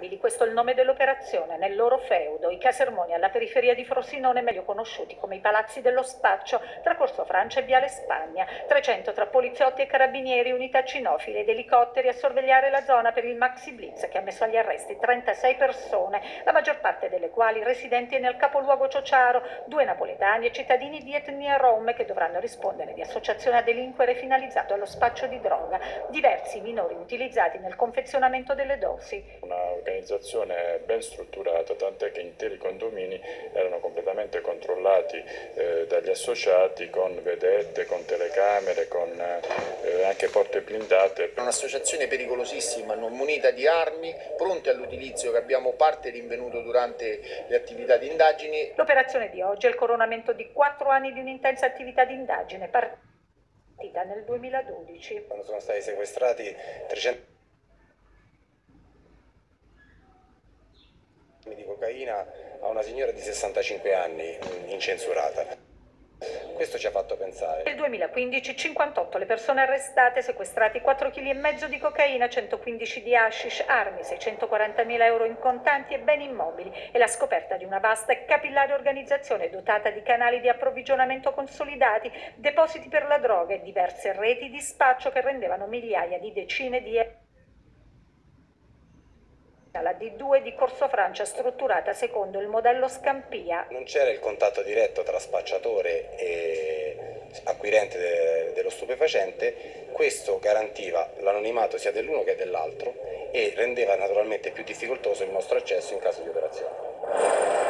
Intoccabili, questo è il nome dell'operazione, nel loro feudo, i casermoni alla periferia di Frosinone, meglio conosciuti come i palazzi dello spaccio, tra Corso Francia e Viale Spagna, 300 tra poliziotti e carabinieri, unità cinofile ed elicotteri a sorvegliare la zona per il Maxi Blitz che ha messo agli arresti 36 persone, la maggior parte delle quali residenti nel capoluogo Ciociaro, due napoletani e cittadini di etnia rom che dovranno rispondere di associazione a delinquere finalizzato allo spaccio di droga, diversi minori utilizzati nel confezionamento delle dosi. Un'organizzazione ben strutturata, tant'è che interi condomini erano completamente controllati eh, dagli associati con vedette, con telecamere, con eh, anche porte blindate. Un'associazione pericolosissima, non munita di armi, pronte all'utilizzo che abbiamo parte rinvenuto durante le attività di indagini. L'operazione di oggi è il coronamento di quattro anni di un'intensa attività di indagine partita nel 2012. Quando sono stati sequestrati 300 di cocaina a una signora di 65 anni incensurata. Questo ci ha fatto pensare. Nel 2015 58 le persone arrestate, sequestrati 4,5 kg di cocaina, 115 di hashish, armi, 640 mila euro in contanti e beni immobili e la scoperta di una vasta e capillare organizzazione dotata di canali di approvvigionamento consolidati, depositi per la droga e diverse reti di spaccio che rendevano migliaia di decine di euro la D2 di Corso Francia strutturata secondo il modello Scampia. Non c'era il contatto diretto tra spacciatore e acquirente de dello stupefacente, questo garantiva l'anonimato sia dell'uno che dell'altro e rendeva naturalmente più difficoltoso il nostro accesso in caso di operazione.